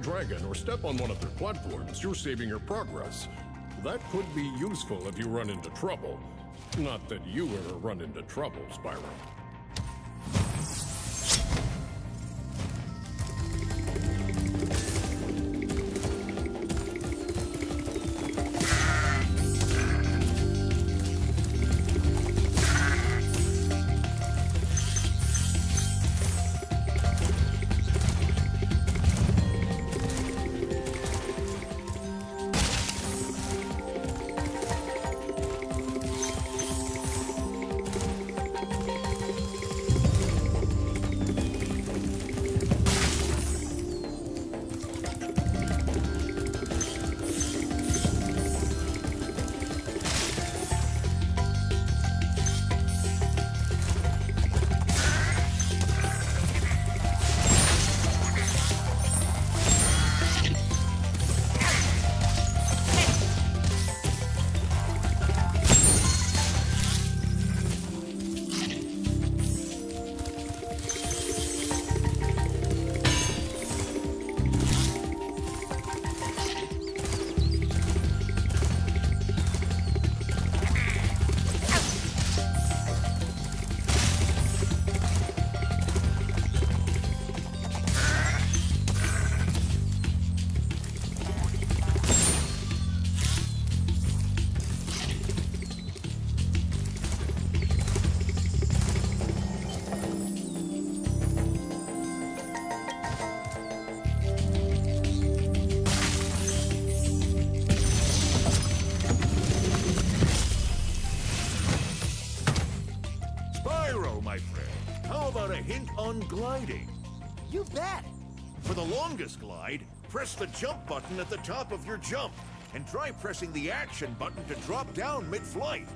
dragon or step on one of their platforms, you're saving your progress. That could be useful if you run into trouble. Not that you ever run into trouble. Spyro, gliding? You bet. For the longest glide, press the jump button at the top of your jump, and try pressing the action button to drop down mid-flight.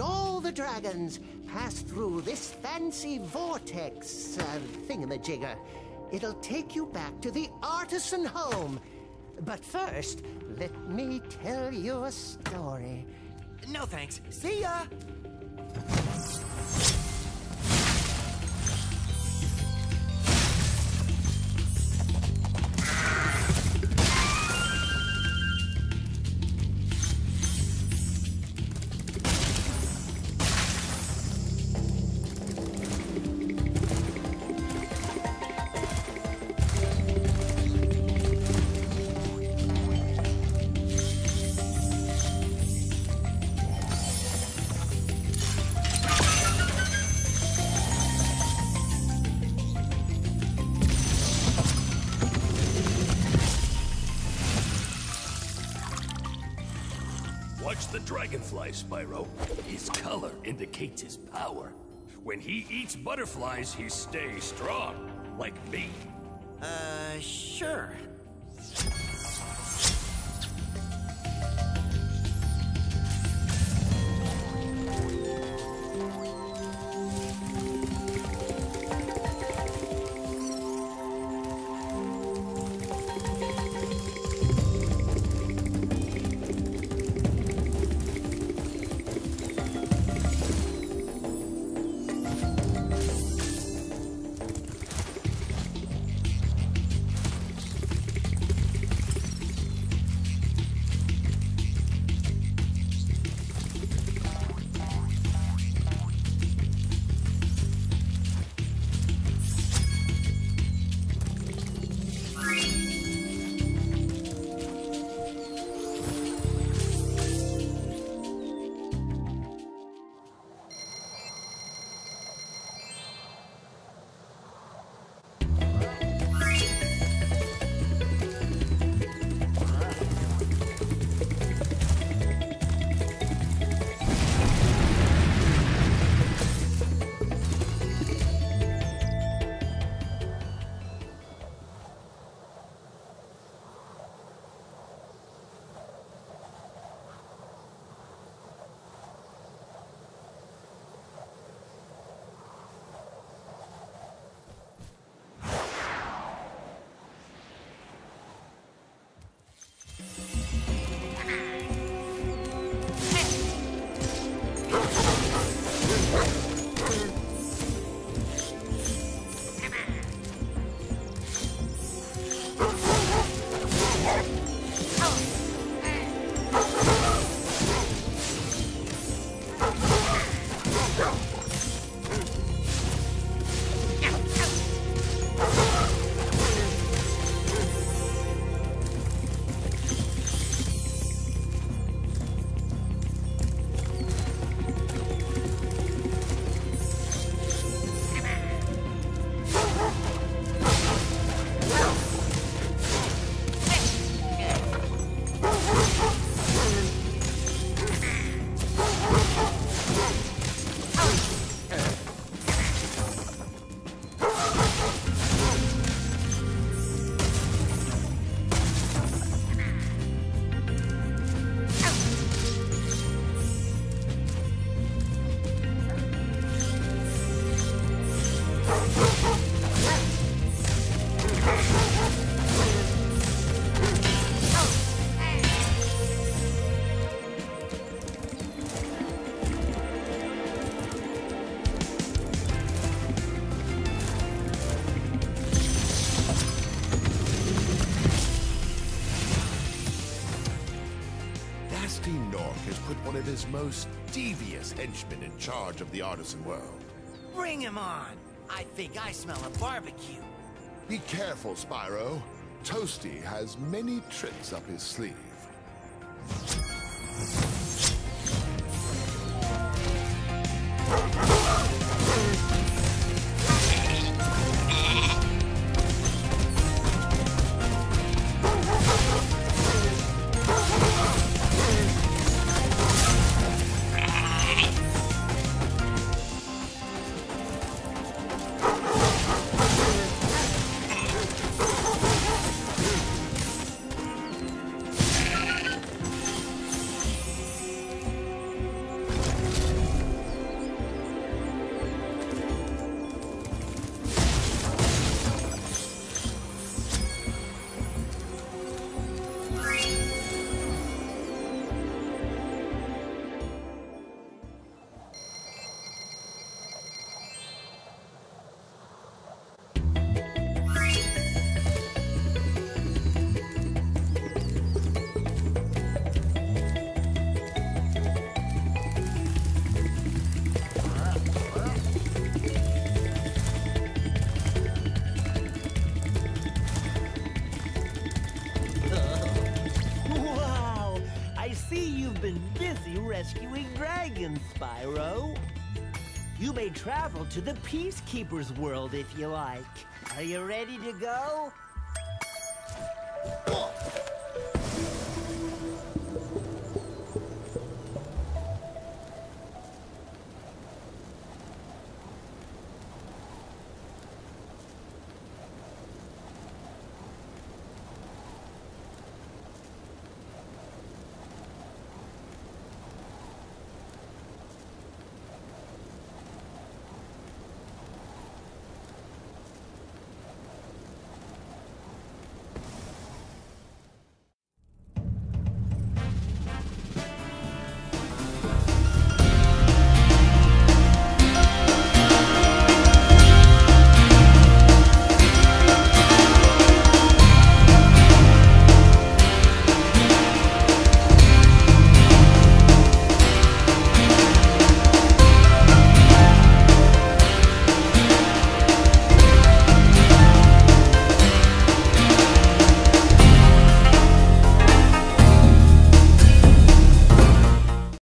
All the dragons, pass through this fancy vortex uh, thingamajigger. It'll take you back to the artisan home. But first, let me tell you a story. No thanks. See ya! The dragonfly, Spyro. His color indicates his power. When he eats butterflies, he stays strong, like me. Uh, sure. Most devious henchman in charge of the artisan world. Bring him on! I think I smell a barbecue. Be careful, Spyro. Toasty has many tricks up his sleeve. Travel to the Peacekeeper's world if you like. Are you ready to go?